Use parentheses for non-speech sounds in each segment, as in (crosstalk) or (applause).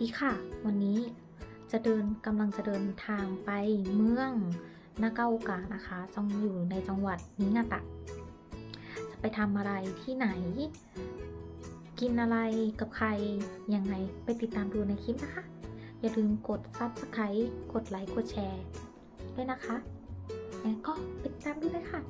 ดีค่ะ วันนี้จะเดินกำลังจะเดินทางไปเมืองนากาโอกะนะคะจังอยู่ในจังหวัดนิงาตะ จะไปทำอะไรที่ไหน กินอะไรกับใครยังไงไปติดตามดูในคลิปนะคะ อย่าลืมกด subscribe กดไลค์กดแชร์ด้วยนะคะงั้นก็ไปติดตามดูเลยค่ะ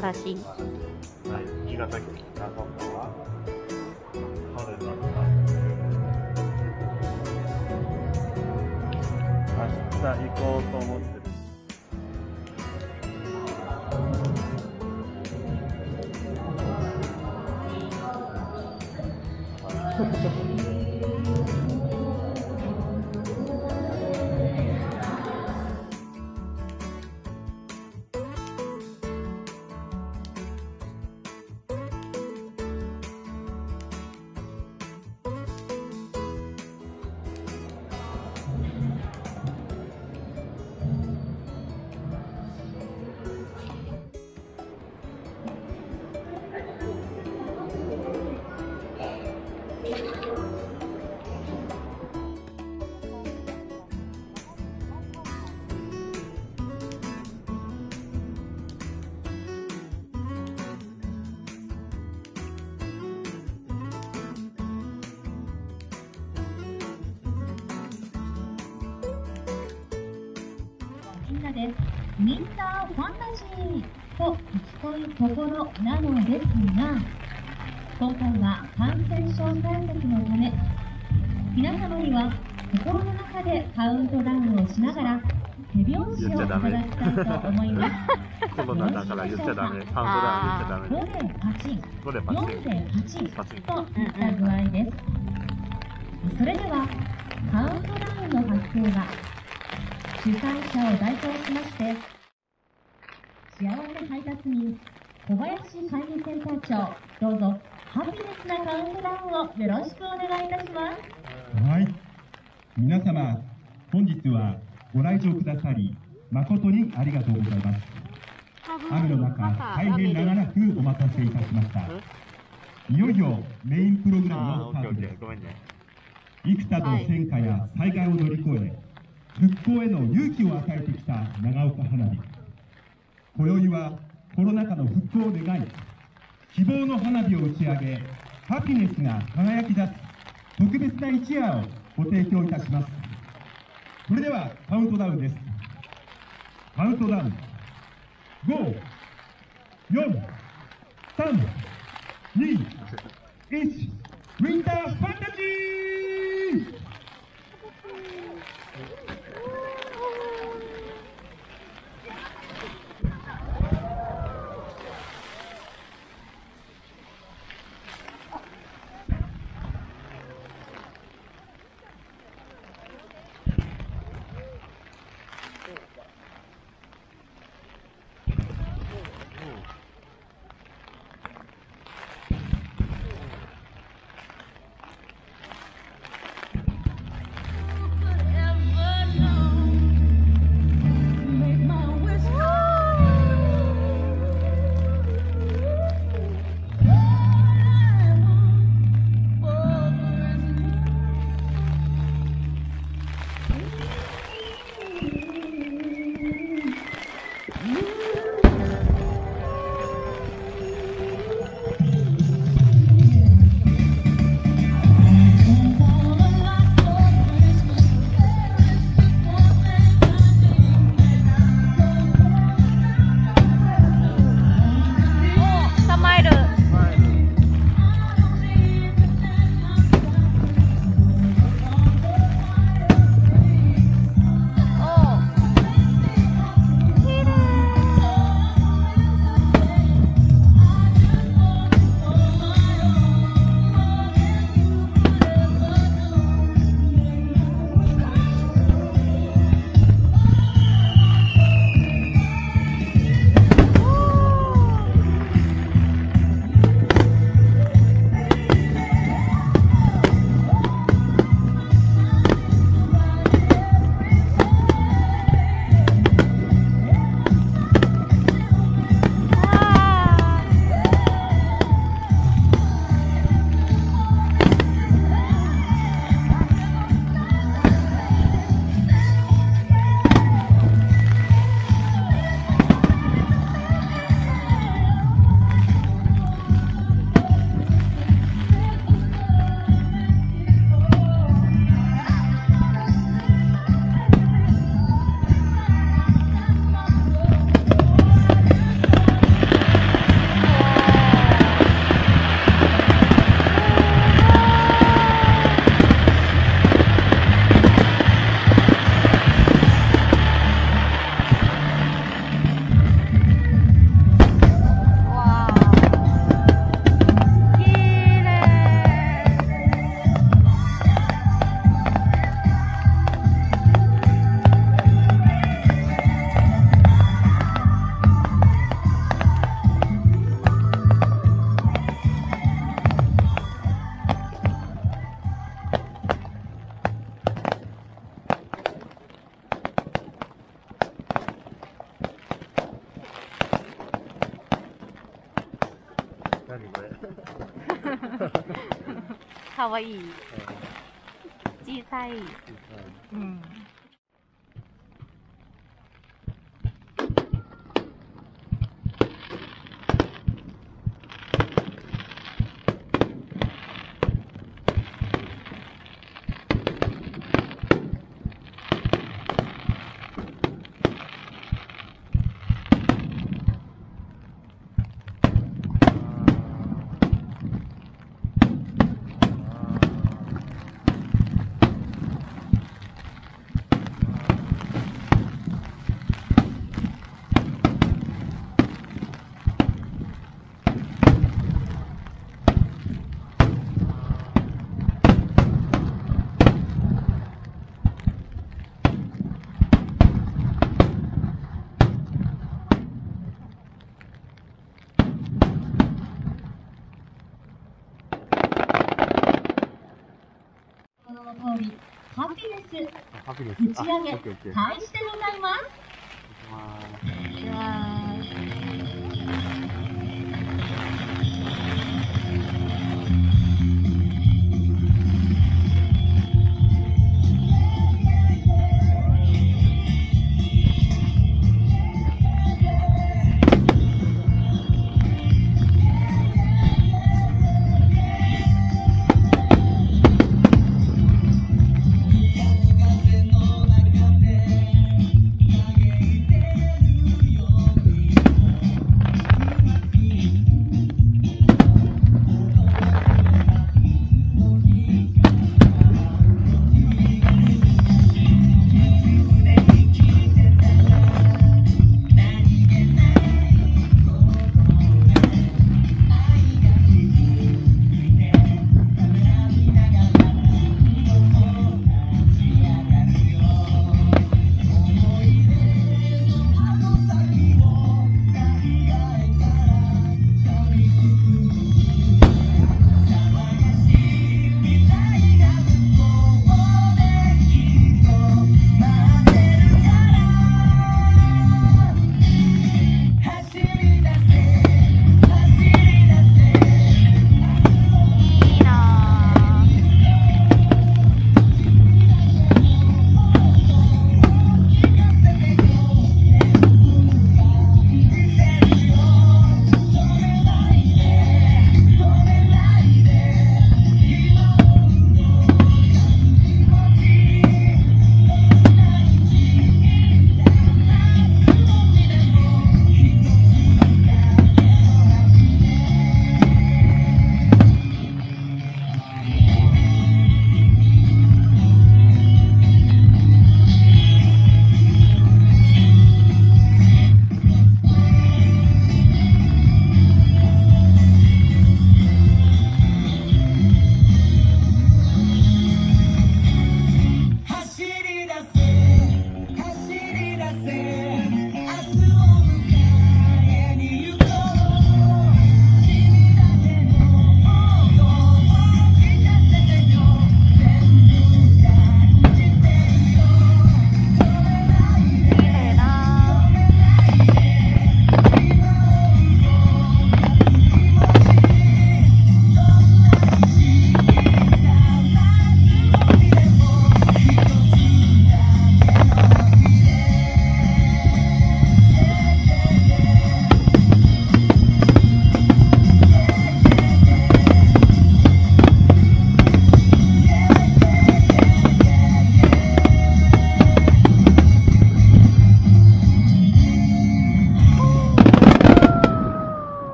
晴らし。いはい、新潟県長岡は春にな。った明日行こうと思ってる (laughs) ファンタジーと聞こえるところなのですが、今回は感染症対策のため、皆様には心の中でカウントダウンをしながら手拍子をいただきたいと思います。コロナだから言っちゃダメカウントダウン言っちゃダメ5でパチン、5でパチン4でパチンパチンといった具合です。それでは、カウントダウンの発表が主催者を代表しまして、幸せ配達員、小林会議センター長、どうぞ、ハピネスなカウントダウンをよろしくお願いいたします。はい。皆様、本日はご来場くださり、誠にありがとうございます。雨の中、大変長らくお待たせいたしました。いよいよメインプログラムのスタートです。幾多の戦火や災害を乗り越え、復興への勇気を与えてきた長岡花火。今宵はコロナ禍の復興を願い、希望の花火を打ち上げ、ハピネスが輝き出す特別な一夜をご提供いたします。それではカウントダウンです。カウントダウン。5、4、3、2、1、ウィンターファンタジーかわいい。小さい。うん。打ち上げ開始でございます。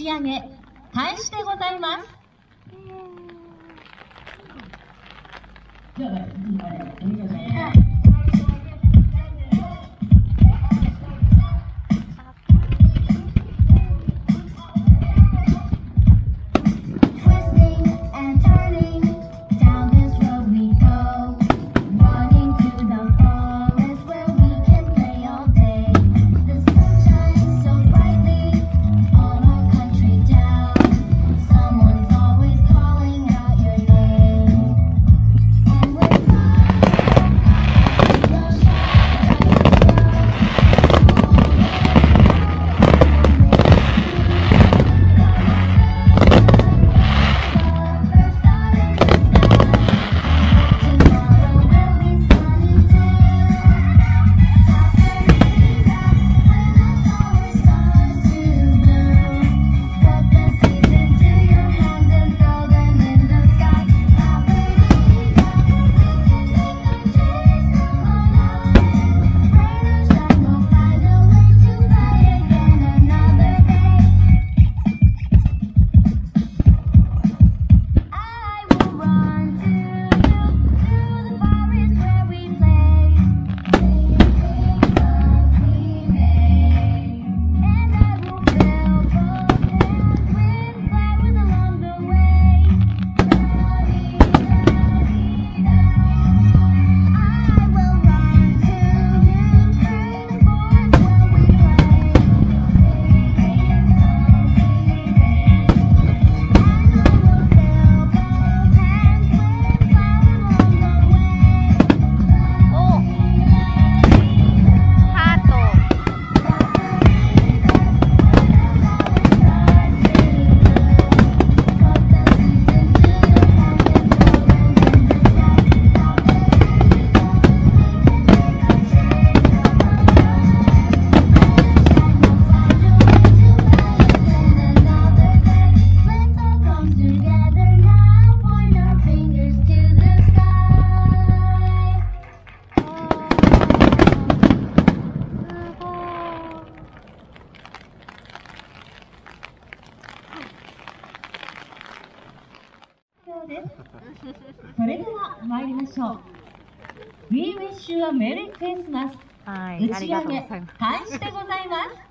ち上げ開始でございます。メリークリスマス、はい、打ち上げ開始でございます。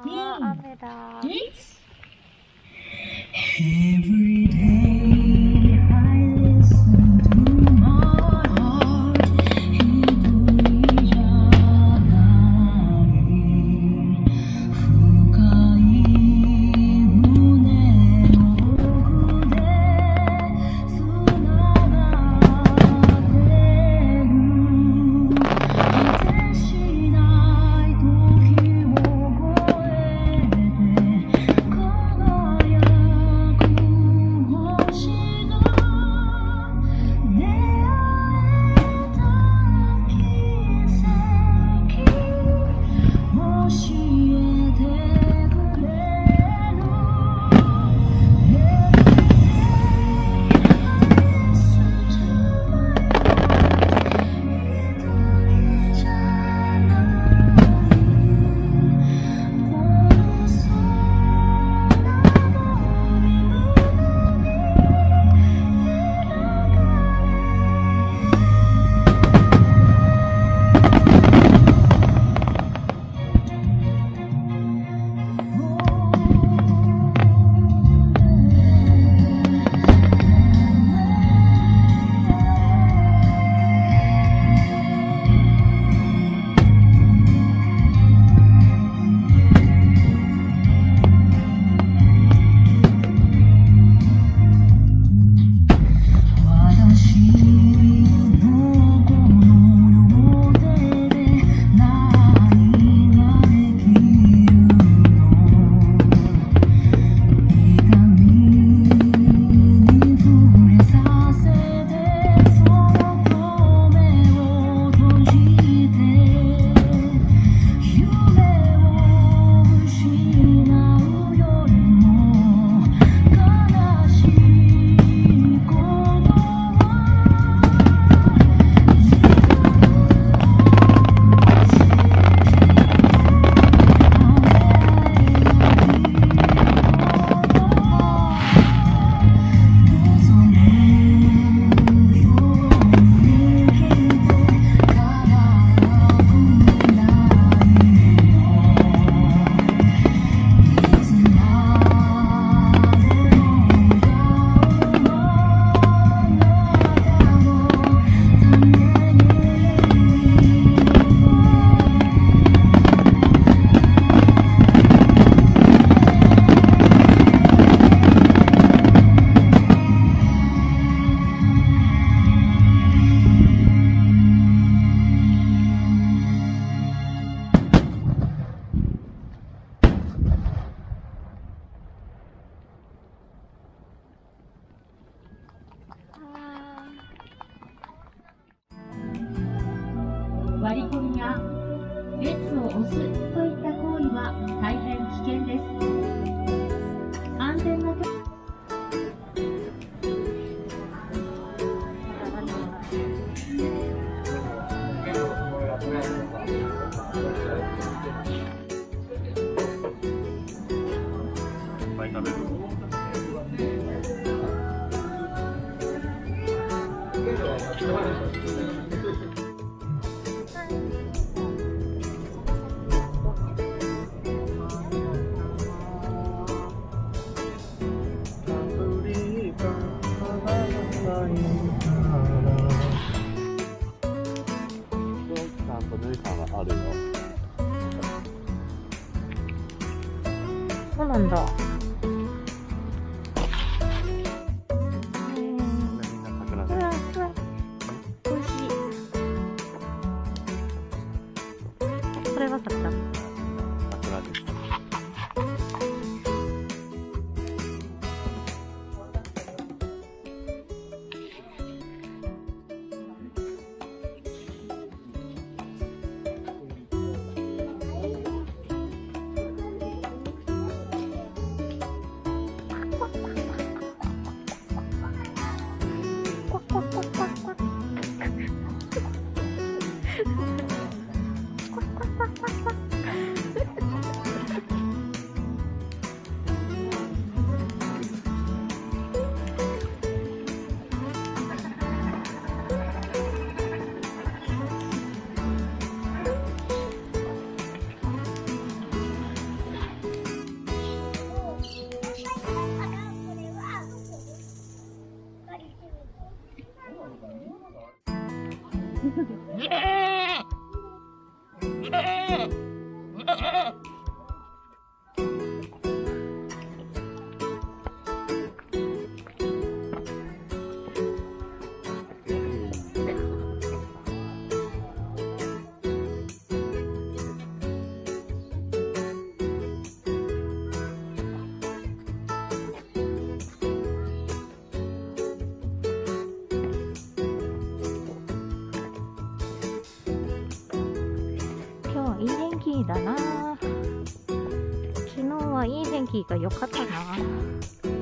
Oh, そうみだな。昨日はいい天気が良かったな。